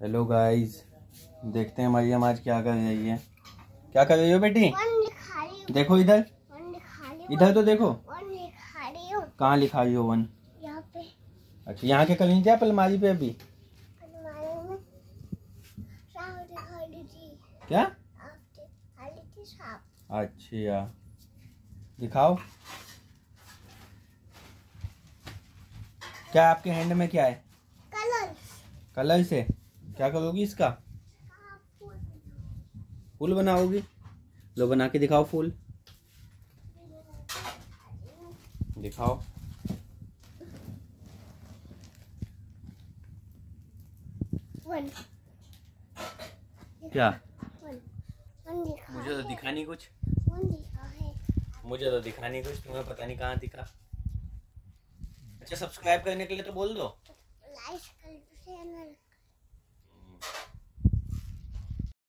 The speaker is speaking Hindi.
हेलो गाइस देखते हैं मरियम आज क्या कर रही है क्या कर रही हो बेटी? वन लिखा रही हूँ। देखो इधर। इधर तो देखो। हूँ। कहाँ लिखा रही हो वन? अच्छा यहाँ के कहीं जाए अलमारी पे अभी? क्या? अच्छा। दिखाओ। क्या आपके हैंड में क्या है? कलर कलर से? क्या करोगी इसका? फूल बनाओगी। लो बना के दिखाओ फूल। दिखाओ। क्या? मुझे तो दिखा नहीं कुछ। मुझे तो दिखा नहीं कुछ तुम्हें पता नहीं कहाँ दिखा। अच्छा सब्सक्राइब करने के लिए तो बोल दो। लाइक